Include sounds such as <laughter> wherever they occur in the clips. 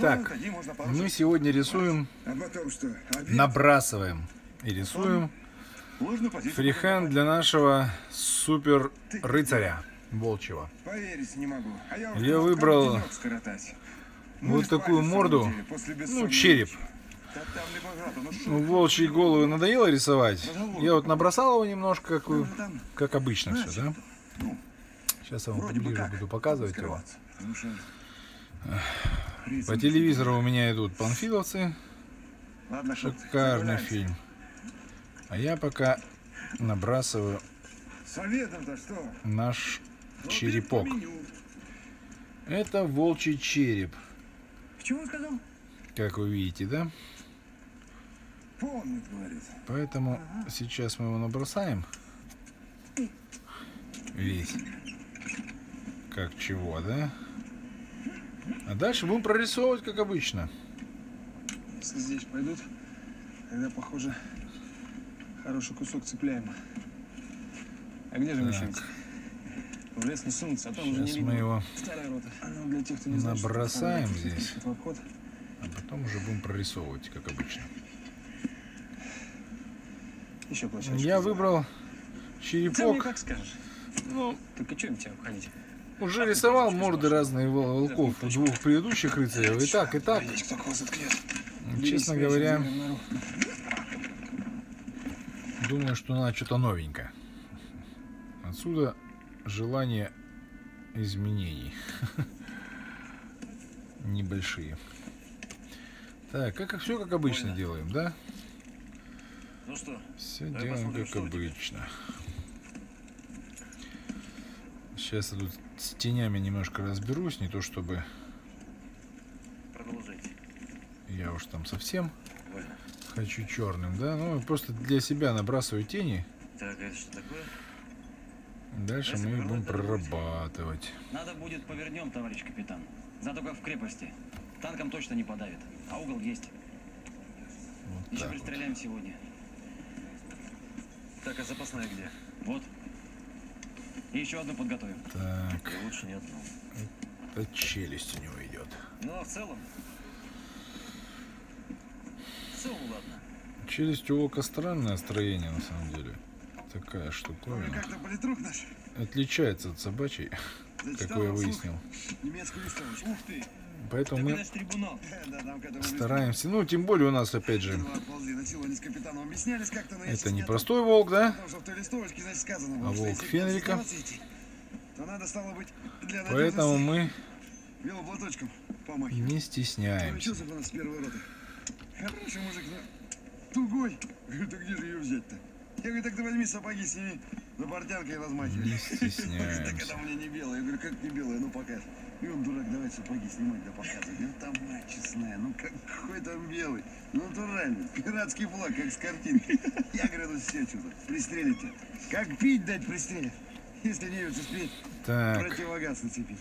Так, тоді можна мы сегодня рисуем, набрасываем и рисуем фрихенд для нашего супер рыцаря волчьего. А я, выбрал скоротать. вот такую морду, Ну, череп. ну Ну, волчьи головы надоело рисовать. Я вот набросал его немножко, как, Ну, как обычно все, да? ну, Сейчас я вам поближе буду показывать его. По телевизору у меня идут панфиловцы, шикарный фильм. А я пока набрасываю наш черепок. Это волчий череп, Чего он сказал? как вы видите, да? Помнит, говорит. Поэтому сейчас мы его набросаем. Весь. Как чего, да? А дальше будем прорисовывать, как обычно. Если здесь пойдут, тогда, похоже, хороший кусок цепляем. А где же Так. В лес не сунутся, а там уже не видно. мы его, рота. Ну, для тех, кто не знает, набросаем такое, здесь. в обход. а потом уже будем прорисовывать, как обычно. Еще. Я выбрал мне черепок. как скажешь. Ну, Только что им тебя обходить? Уже рисовал морды разные вол- волков у двух предыдущих рыцарей. И так, и так. Честно говоря. Думаю, что надо что-то новенькое. Отсюда желание изменений. <laughs> Небольшие. Так, как все как обычно делаем, да? Ну что, Все делаем как у тебя. Сейчас я тут с тенями немножко разберусь, не то чтобы продолжайте. я уж там совсем Вольно. хочу черным, да? Ну, просто для себя набрасываю тени. Так, это что такое? Дальше Если мы их будем прорабатывать. Надо будет повернем, товарищ капитан. Зато как в крепости. Танком точно не подавит. А угол есть. Вот Еще так вот. пристреляем сегодня. Так, а запасная где? Вот. И еще одну подготовим. Так, Да лучше не одну. это челюсть у него идет. Ну, а в целом... В целом, ладно. Челюсть у волка странное строение на самом деле. Такая штуковина. Отличается от собачьей, как я выяснил. Немецкую. Ух ты. Поэтому мы <laughs> стараемся. Ну, тем более у нас, опять же, листовочку отползли. На силу они с капитаном объяснялись как-то, но я это не простой волк, да? А волк если Фенрика? концентрации идти, то надо стало быть для Поэтому мы белым платочком помахивать. не стесняемся. Хороший мужик, но тугой. <laughs> Говорю, ты где же ее взять-то? Я говорю, так ты возьми сапоги, сними, за портянкой размахивай. Не <laughs> Так стесняемся. это мне не белая. Я говорю, как не белая, ну покажи. И он, дурак, давай сапоги снимать да показывай. Ну там мать честная, ну какой там белый. Ну натуральный, пиратский флаг, как с картинки. Я говорю, ну все, что-то, пристрелите. Как пить дать пристрелить? Если немец успеет Так, противогаз нацепить.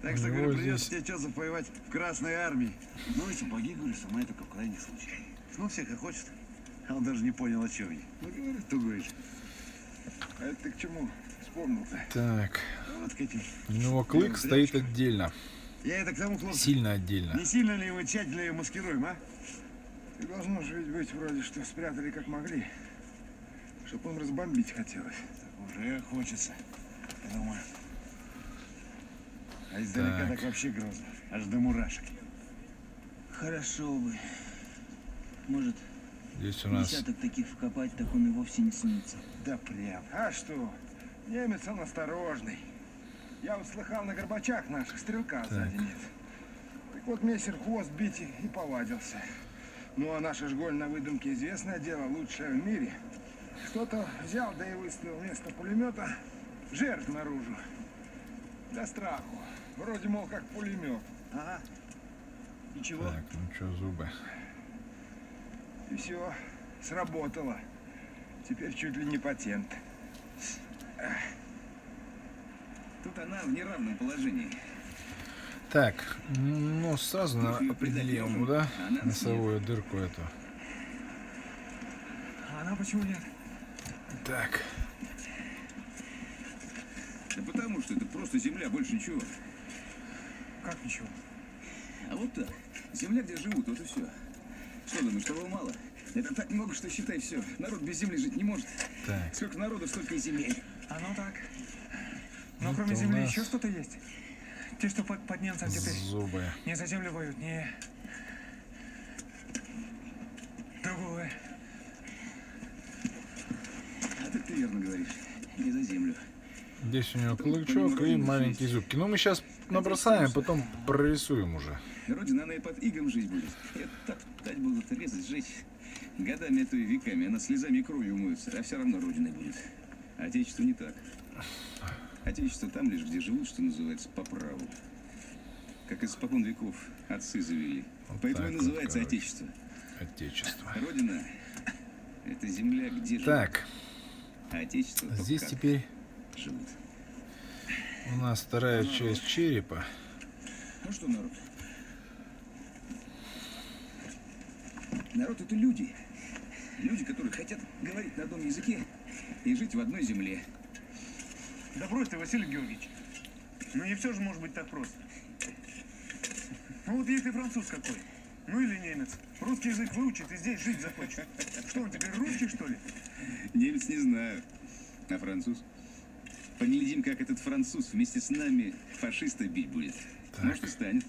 Так что, говорю, придется тебе Чосов воевать в Красной Армии. Ну и сапоги, говорю, сама только в крайних случаях. Ну, все как хочет. А он даже не понял, о чем я. Ну, говорю, тугой. А это ты к чему вспомнил-то? так. Вот к этим. У него клык стоит отдельно. Я это к тому, хлопцы. Сильно отдельно. Не сильно ли мы тщательно ее маскируем, а? И должно же ведь быть вроде, что спрятали как могли. Чтоб он разбомбить хотелось. Так уже хочется. Я думаю. А издалека Так. так, вообще грозно. Аж до мурашек. Хорошо бы. Может, Здесь у нас десяток таких вкопать, так он и вовсе не сунется. Да прям. А что? Немец он осторожный. Я вот слыхал на горбачах наших, стрелка сзади нет. Так вот мессер хвост бить и, и повадился. Ну а наша шголь на выдумке известное дело, лучшее в мире. Кто-то взял, да и выставил вместо пулемета жертв наружу. Для страху. Вроде, мол, как пулемет. Ага. Ничего. Так, ну что, зубы. И все, сработало. Теперь чуть ли не патент. Тут она в неравном положении. Так, ну сразу на определим да? Носовую дырку эту. А она почему нет? Так, Да потому что это просто земля, больше ничего. Как ничего? А вот так. Земля, где живут, вот и все. Что думаешь, того мало? Это так много, что считай все. Народ без земли жить не может. Так, Сколько народу, столько и земель. Оно так. Но Это кроме земли нас- еще что-то есть. Те, что под, под немцам теперь зубы. не за землю воюют, не... Другое. А ты, ты верно говоришь. Не за землю. Здесь у него клычок и маленькие зубки. Ну, мы сейчас набросаем, потом прорисуем уже. Родина, она и под игом жить будет. Я так топтать будут, резать, жить. Годами, а то и веками. Она слезами и кровью умоется, а все равно Родиной будет. А Отечество не так. Отечество там лишь, где живут, что называется, по праву. Как испокон веков отцы завели. Вот Поэтому так и вот, называется короче. Отечество. Отечество. Родина – это земля, где живут. Так, А Отечество здесь теперь живут. у нас вторая часть черепа. Ну что, народ? Народ это люди. Люди, которые хотят говорить на одном языке и жить в одной земле. Да брось ты, Василий Георгиевич. Ну не все же может быть так просто. Ну вот если француз какой, ну или немец, русский язык выучит и здесь жить захочет. Что он теперь русский, что ли? Немец не знаю. А француз? Поглядим, как этот француз вместе с нами фашиста бить будет. Может и станет.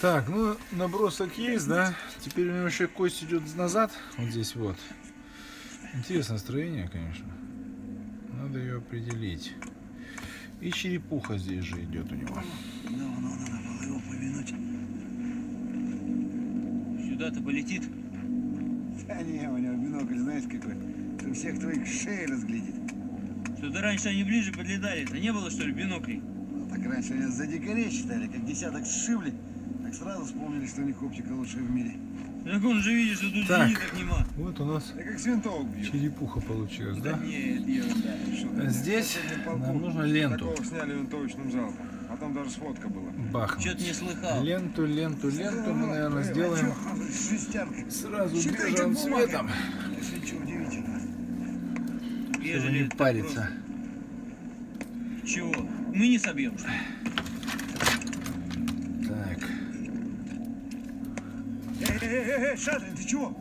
Так, ну, набросок есть, да? Теперь у него еще кость идет назад, вот здесь вот. Интересное строение, конечно. Надо ее определить. И черепуха здесь же идет у него. Давно надо было его помянуть. Сюда-то полетит. Да не, у него бинокль, знаешь, какой? Там всех твоих шеи разглядит. Что-то раньше они ближе подлетали. Это не было, что ли, биноклей? Ну, так раньше меня за дикарей считали, как десяток сшибли. Так сразу вспомнили, что у них оптика лучшая в мире. Так он же видит, что тут Так. зениток нема. Вот у нас Да как черепуха получилась, да? Нет, ерунда. Здесь нам нужно ленту Такого сняли винтовочным залпом. А там даже сфотка была. бахнуть. Что-то не слыхал. Ленту, ленту, ленту мы, наверное, сделаем сразу что, удивительно. чтобы не париться. Чего? Мы не собьем, что ли? Так, Эй, эй, Шадрин, ты чего?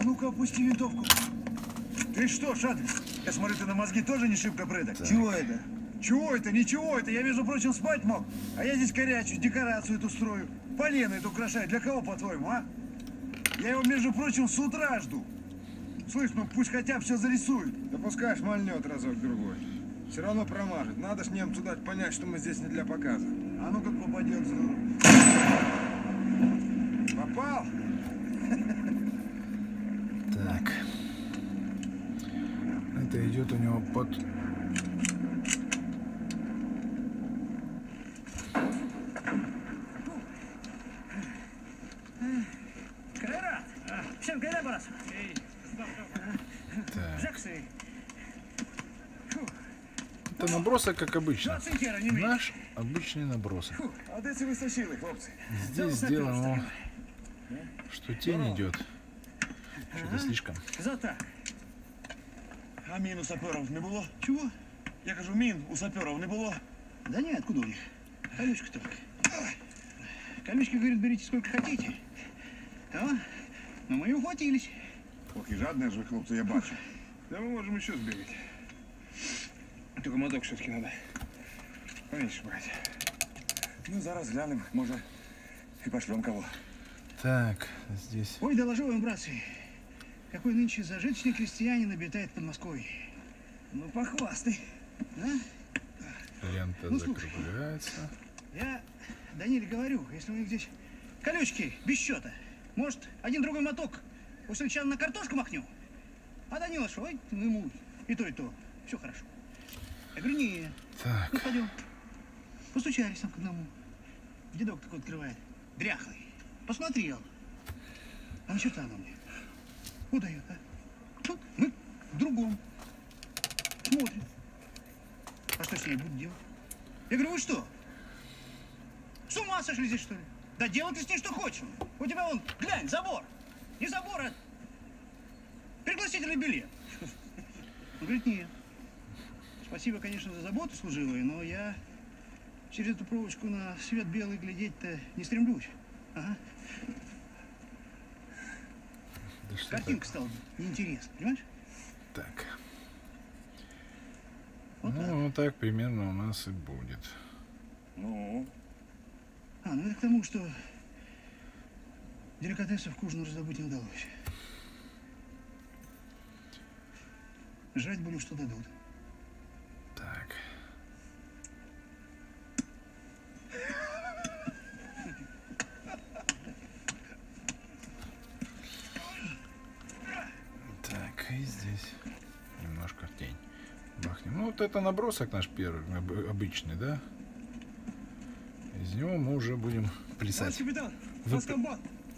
А ну-ка, опусти винтовку. Ты что, Шадрин? Я смотрю, ты на мозги тоже не шибко предок. Чего это? Чего это? Ничего это. Я, между прочим, спать мог. А я здесь корячусь, декорацию эту строю. Полено это украшаю. Для кого, по-твоему, а? Я его, между прочим, с утра жду. Слышь, ну пусть хотя бы все зарисует. Да пускай шмальнет разок-другой. Все равно промажет. Надо ж немцу дать понять, что мы здесь не для показа. А ну как попадет здорово. Попал? так. Это идет у него под... Жаксы! Это набросок, как обычно. Наш обычный набросок. А? Здесь сделано, что тень идет. Что-то слишком. За так. А мін у саперів не було? Чого? Я кажу, мін у саперів не було. Да нет, откуда у них? Колючка только. Колючки, говорит, берите сколько хотите. А? Но мы и ухватились. Ох, і жадне ж ви, хлопці, я бачу. Да ми можемо ще збігати. Только моток все-таки надо. Поменьше брать. Ну, зараз глянемо, може, і пошлем кого. Так, здесь Ой, доложу вам, братцы, какой нынче зажиточный крестьянин обитает под Москвой. Ну, похвастай. Да? лента Ну, слушай. закругляется. Я Даниле говорю, если у них здесь колючки без счета, может, один другой моток у сельчан на картошку махнем? А Данила что, ой, ну ему и то, и то, все хорошо. Я говорю, нет, Так, ну пойдем. Постучались там к одному. Дедок такой открывает, дряхлый. Посмотрел. А черта оно мне. Удает, а? Мы в другом. Смотрим. А что с ней будет делать? Я говорю, вы что? С ума сошли здесь, что ли? Да делай ты с ней что хочешь. У тебя вон, глянь, забор. Не забор, а пригласительный билет. Он говорит, нет. Спасибо, конечно, за заботу служивые, но я через эту проволочку на свет белый глядеть-то не стремлюсь. Ага. Да что Картинка стала неинтересна, понимаешь? так? Вот так. Ну, вот так примерно у нас и будет. Ну, А, ну это к тому, что деликатесов к ужину раздобыть не удалось. Жрать будем, что дадут. Так. Так, вот это набросок наш первый, об- обычный, да? Из него мы уже будем плясать, Вы-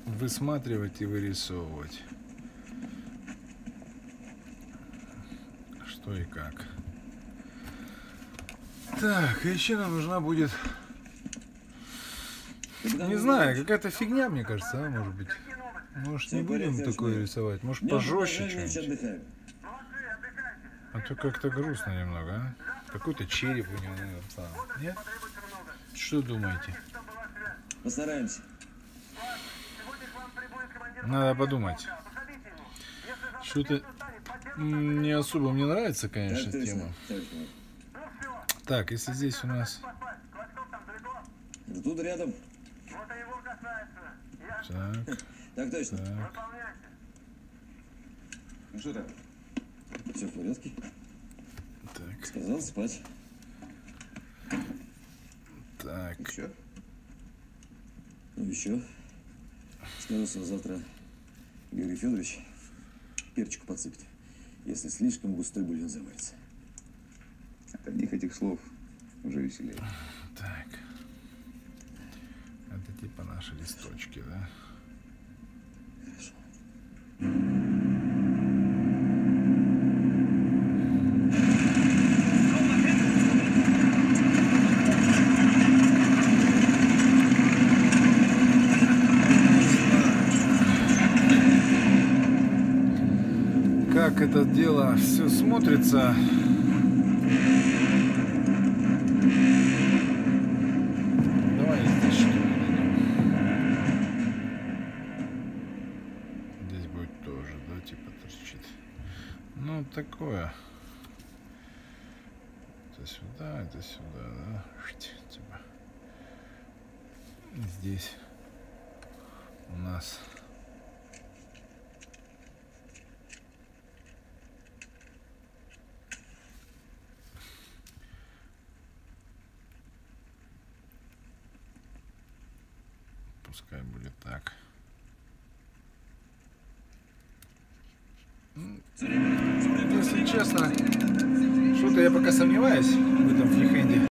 высматривать и вырисовывать. Что и как. Так, и еще нам нужна будет, не знаю, какая-то фигня, мне кажется, а, может быть. Может, не будем такое рисовать? Может, пожестче что-нибудь? А то как-то грустно немного, а? Какой-то череп у него, наверное, там. Нет? Что думаете? Постараемся. Надо подумать. Что-то не особо мне нравится, конечно, тема. Так, если здесь у нас... Тут рядом. Так, Так точно. так. Ну что там? Все в порядке? Так, Сказал спать. так. Еще? Ну еще. Сказал, что завтра Георгий Федорович перчику подсыпет, если слишком густой бульон заварится. От одних этих слов уже веселее. Так. Это типа наши листочки, да? Хорошо. Как это дело все смотрится. Давай здесь что. Здесь будет тоже, да, типа торчит. Ну, такое. Это сюда, это сюда, да? Типа. Здесь у нас пускай будет так. М, Если честно, что-то я пока сомневаюсь в этом фрихенде.